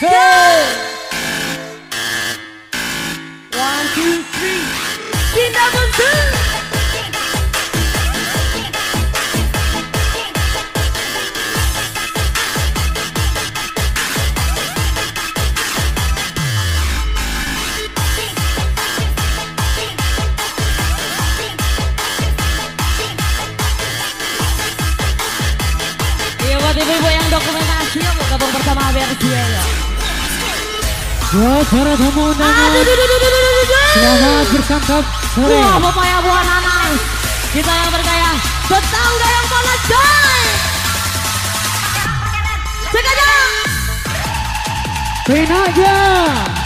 let's go. One, two, three. Dinda Buntu. Iya buat ibu-ibu yang dokumentasi yuk gabung bersama Bersia ya. Buat para tamu undangan, selamat bersantap sore. Wah, bapak ya buah nanas. Kita yang bergaya tetangga yang panas coy. Cek aja.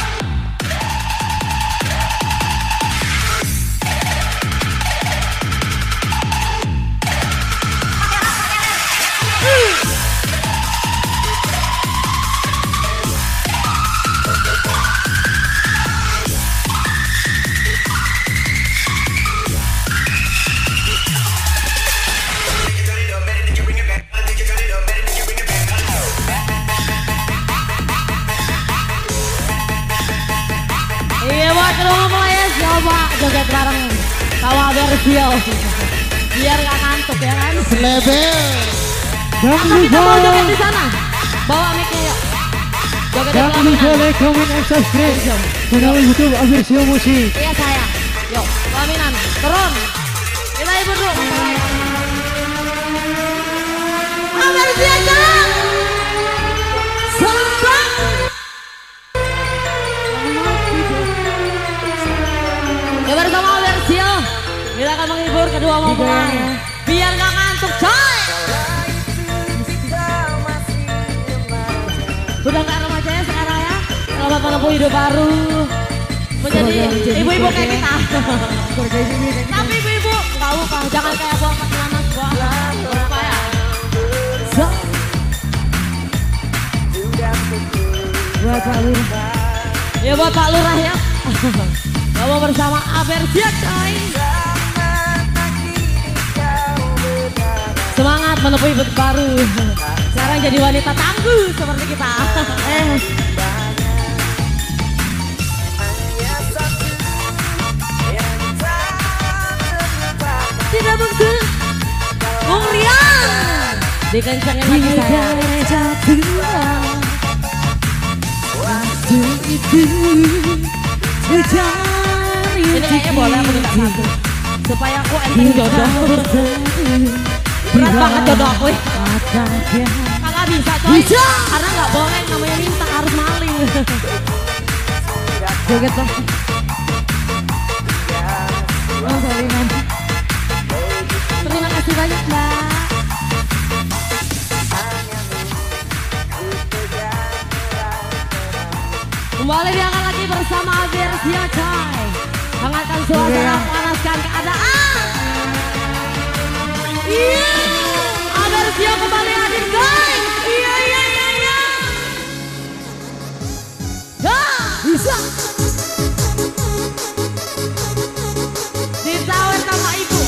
Dan Kakak kita di sana. Bawa mic-nya yuk. Dan pelaminan. like, comment, and subscribe. Channel YouTube Aversio Musik. Iya sayang. Yuk, pelaminan. Turun. Kita ibu dulu. Jalan. Ya bersama Bersio. Kita akan menghibur kedua mempelai. Ngantuk coy. Sudah gak remaja ya sekarang ya. Selamat menempuh hidup baru. Menjadi ibu-ibu kayak kita. Tapi ibu-ibu gak lupa. Jangan kayak buang nanas buang. Lupa ya. Buat Pak Lurah. Ya buat Pak Lurah ya. Kamu bersama Abersia coy. Semangat menempuh hidup baru. Sekarang jadi wanita tangguh seperti kita. Eh. Tidak betul. Bung Rian. Dikencangin lagi saya. Ini kayaknya boleh aku minta satu. Supaya aku enteng jodoh. Berat banget jodoh aku. ya. Kagak bisa coy. Bisa. Karena nggak boleh namanya minta harus maling. Joget dong. Oh, salinan. Terima kasih banyak mbak. Kembali diangkat lagi bersama Aversia coy. Hangatkan suasana, Iya. panaskan keadaan. Iya, Aversia kembali hadir guys. Iya, iya, iya, iya. Ya, sama ibu.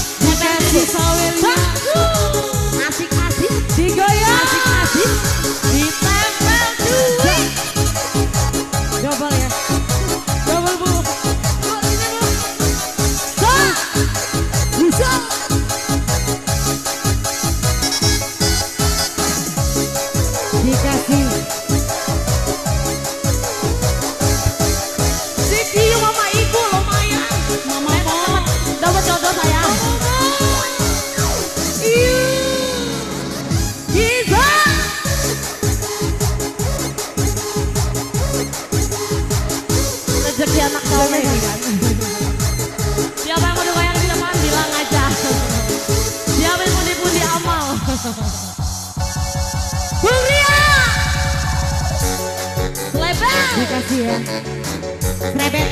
Krebet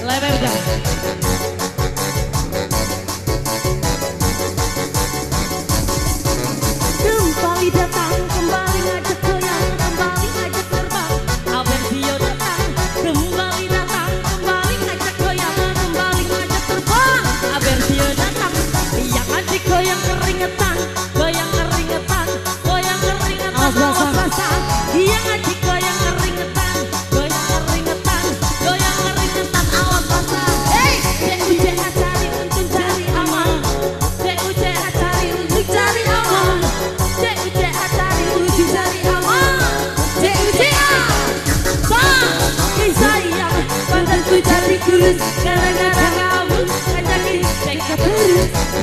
Lebebda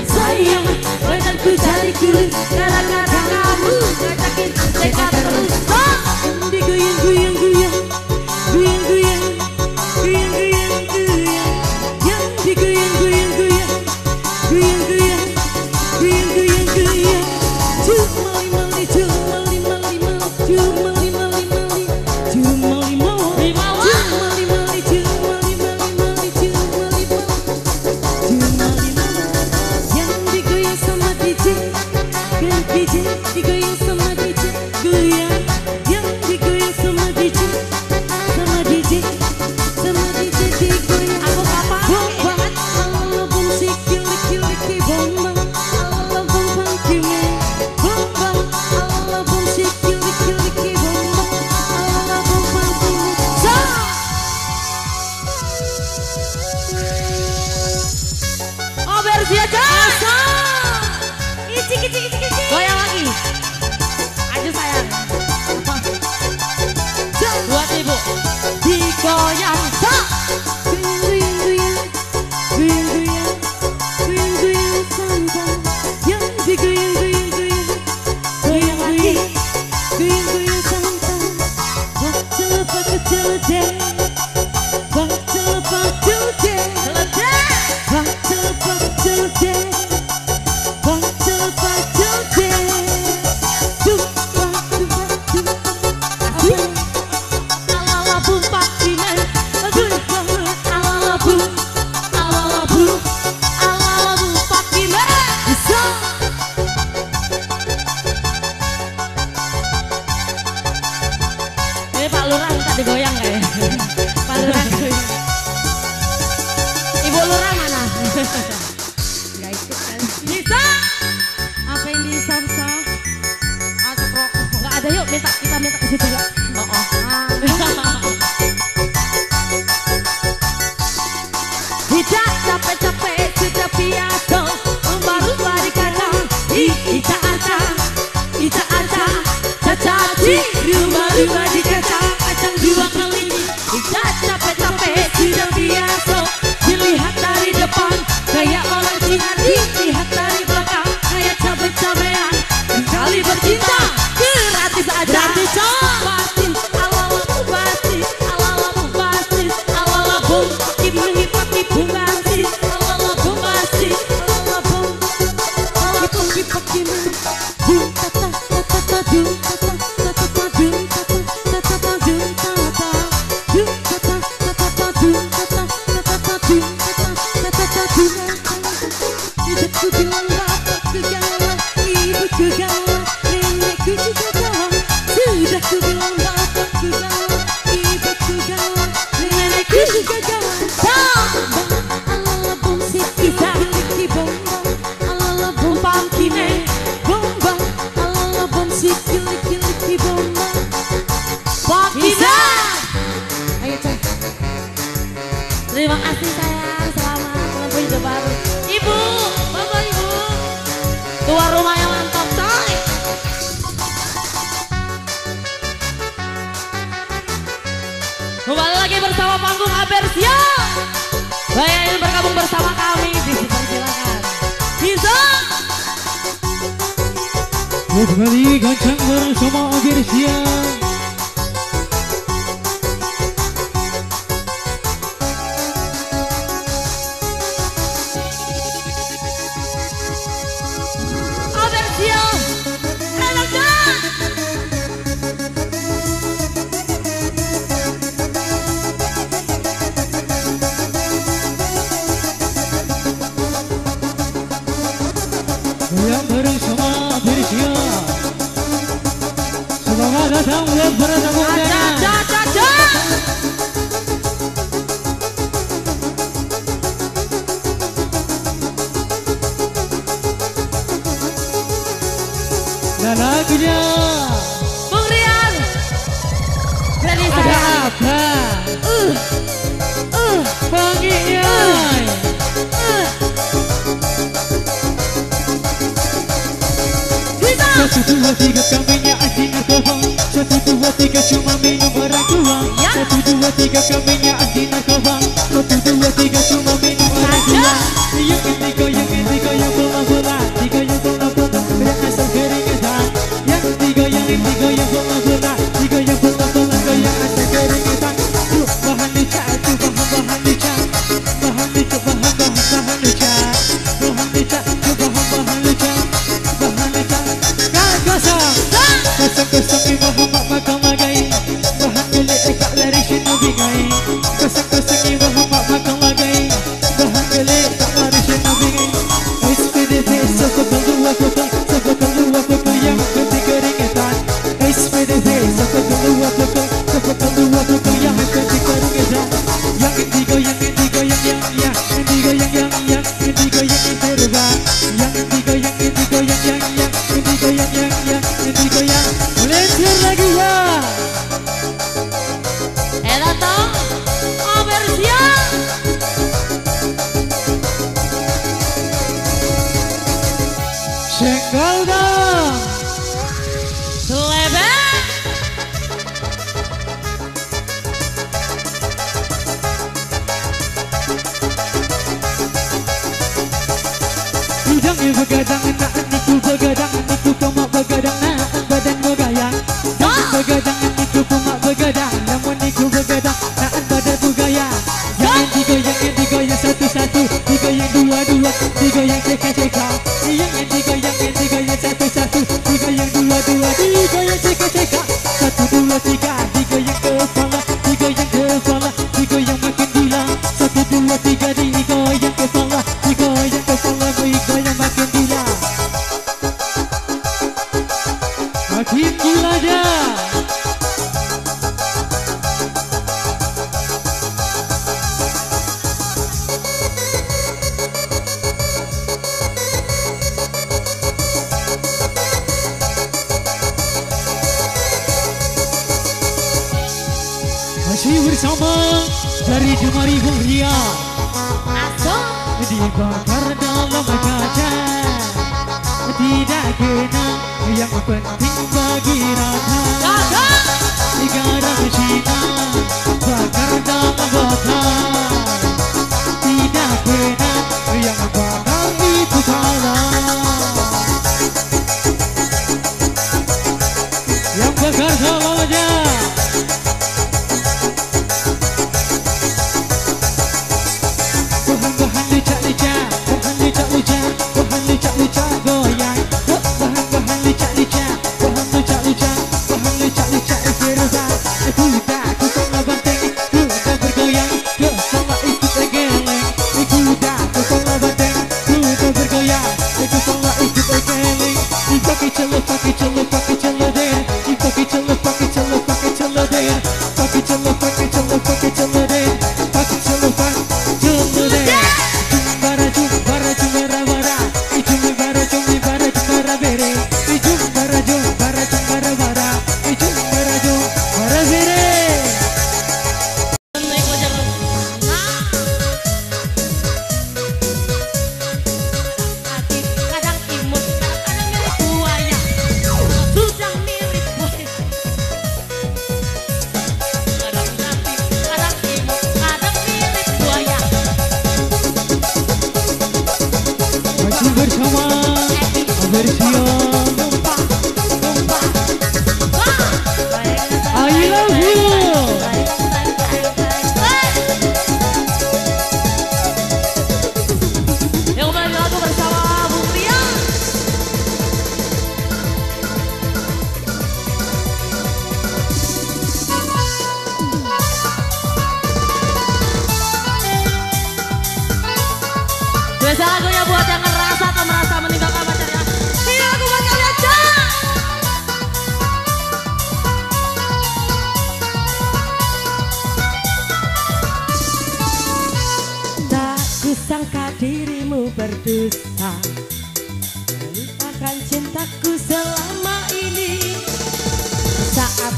Sayang badanku jadi kurus Gara-gara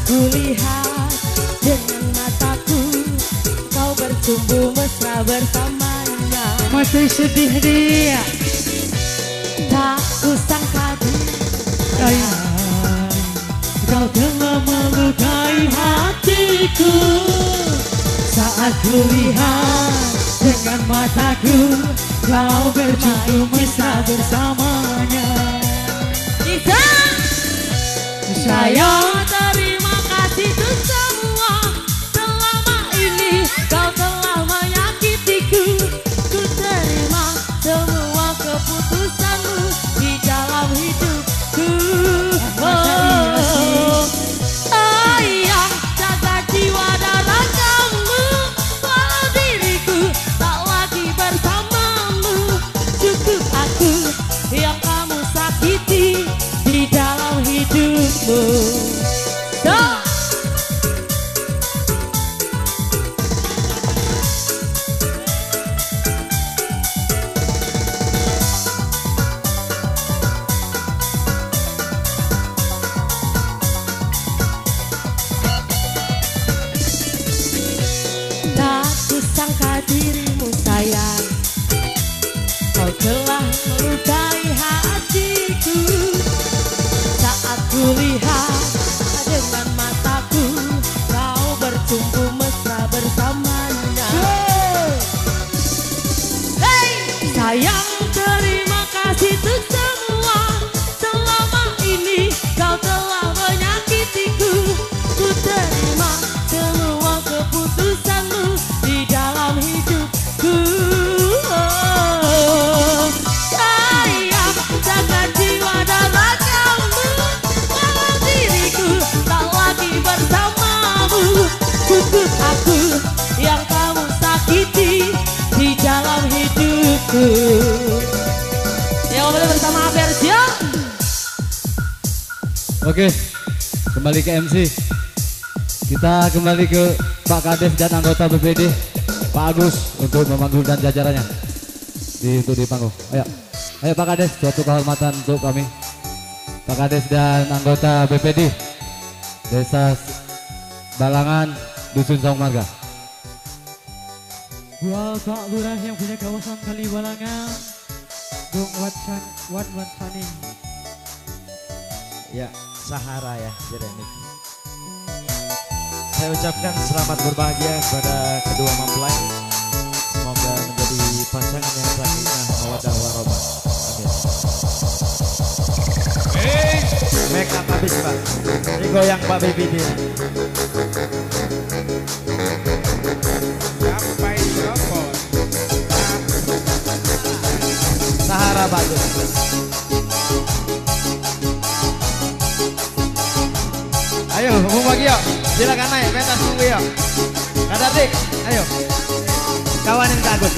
Kulihat dengan mataku Kau bertumbuh mesra bersamanya. Masih sedih dia. Tak kusangka dia? Kau telah melukai hatiku. Saat kulihat dengan mataku Kau bertumbuh mesra bersamanya. Kita Sayang. love Oke, kembali ke MC. Kita kembali ke Pak Kades dan anggota BPD, Pak Agus untuk memanggul dan jajarannya di untuk di panggung. Ayo, ayo Pak Kades, suatu kehormatan untuk kami. Pak Kades dan anggota BPD Desa Balangan Dusun Saung Marga. Buat Pak Lurah yang punya kawasan Kalibalangan Bung Watsan Wan Watsani Ya, Sahara ya, Jeremy. Saya ucapkan selamat berbahagia kepada kedua mempelai. Semoga menjadi pasangan yang sakinah mawaddah warahmah. Amin. Make up habis pak. Ini goyang pak baby ini. Sahara bagus. Bagi yuk. Silakan naik, pentas tunggu yuk. Kata Dik, ayo. Kawan yang takut.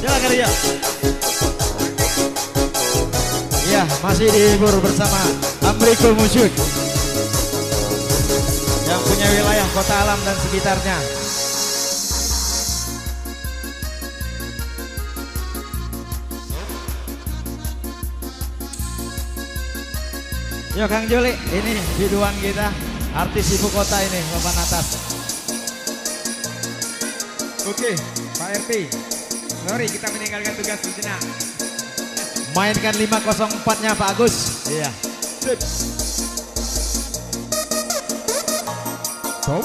Silakan ya. Iya, masih dihibur bersama Amrikul Musyuk. Yang punya wilayah kota alam dan sekitarnya. Yo Kang Juli, ini biduan kita, artis ibu kota ini, papan atas. Oke, Pak RT. Sorry, kita meninggalkan tugas sejenak. Mainkan 504-nya Pak Agus. Iya. Stop.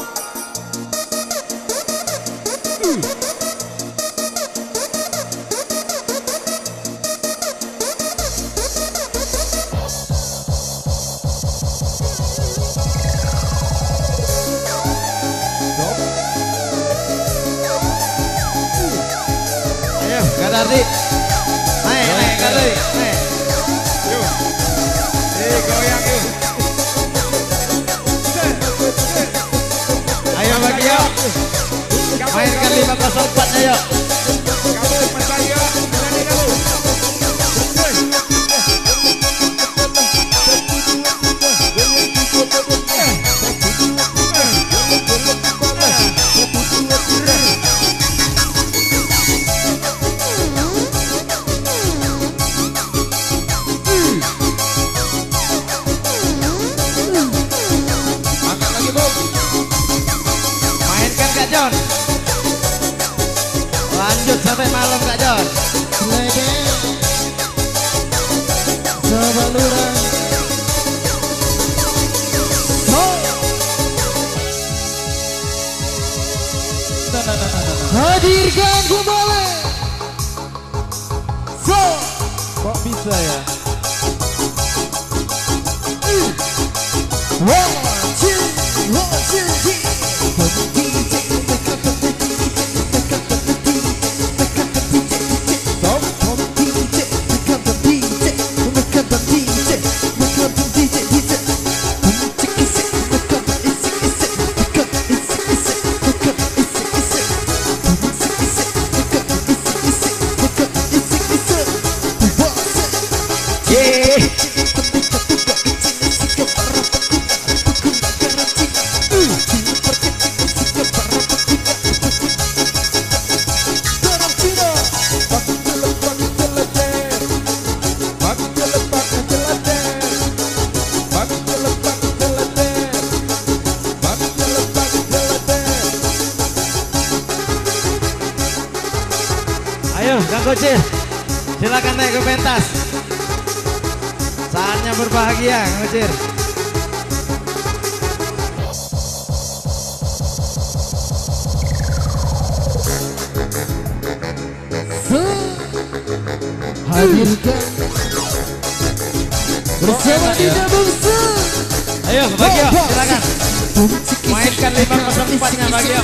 Ayo, Kak Dardi. Naik, naik, Kak Dardi. Naik. Yuk. Goyang yuk. Ayo bagi yuk. Mainkan 504 ayo. Hadirkan bersama Dina Bungsu. Ayo, Bagio, silakan. Mainkan 504 nya Bagio.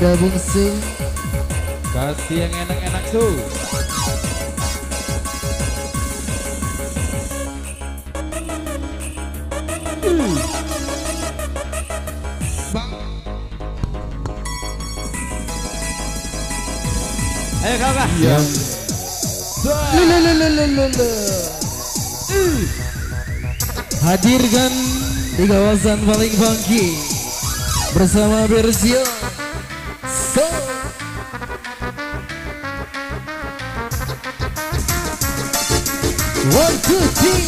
Dina Bungsu Kasih yang enak-enak tuh. Ayo, kakak. Yang Hadirkan di kawasan paling funky bersama Bersio. One two three,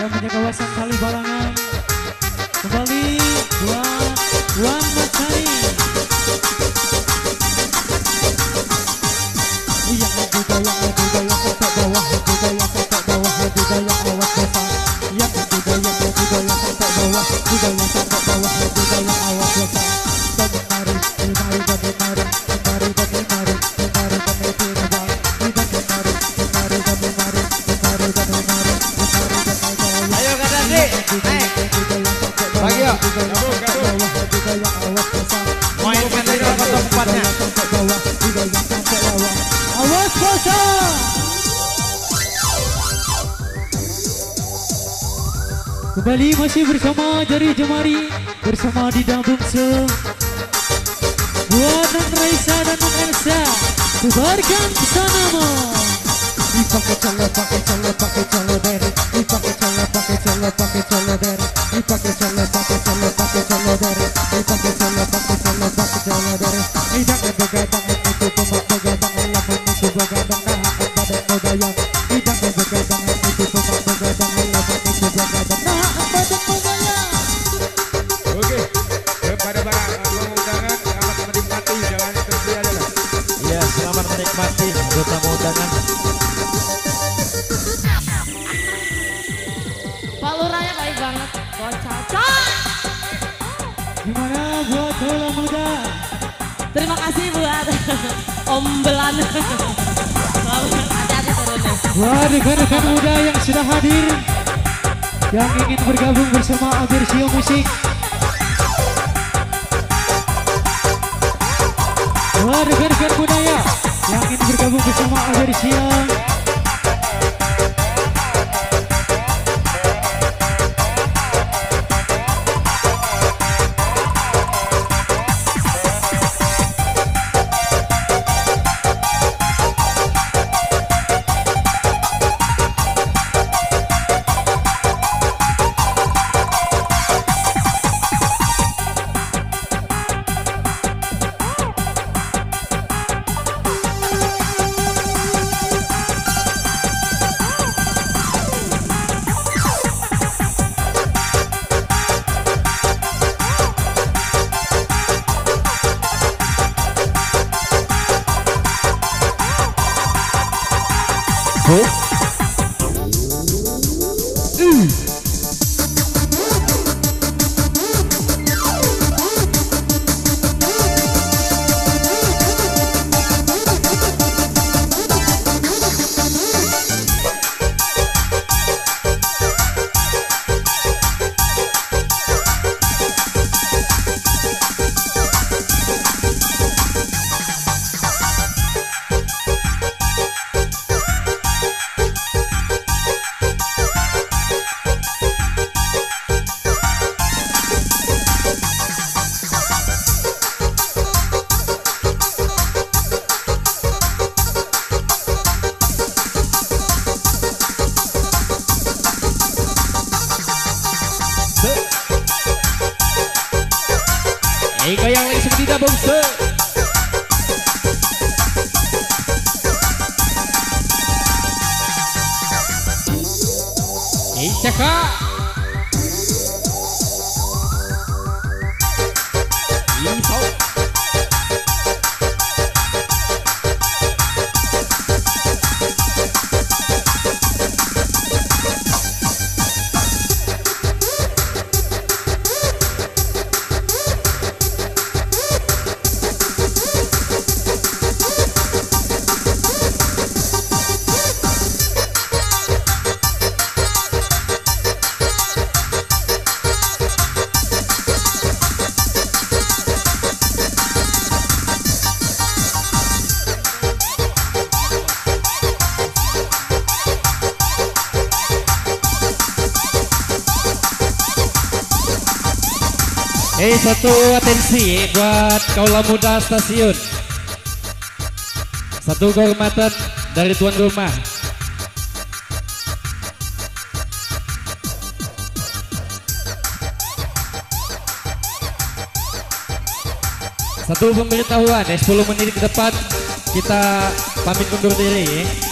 Yang punya kawasan Kalibalangan Kembali buat Wan Masari Yang lebih goyang, lebih bawah Lebih bawah, lebih Yang lebih lebih bawah Lebih Kembali masih bersama Jari Jemari bersama Dida Bungsu Buat Non Raisa dan Non Elsa Sebarkan pesanamu Dipakai colo, pakai colo, pakai colo dari Dipakai colo, pakai colo, pakai colo dari Dipakai colo, pakai colo, pakai colo dari Dipakai colo, pakai colo, pakai colo dari Jangan begadang itu pemak begadang Lamun itu begadang nah akan badan Buat rekan-rekan muda yang sudah hadir Yang ingin bergabung bersama Abersio Musik rekan-rekan budaya yang ingin bergabung bersama Albersia satu atensi buat kaula muda stasiun. Satu kehormatan dari tuan rumah. Satu pemberitahuan ya 10 menit ke depan kita pamit undur diri ya.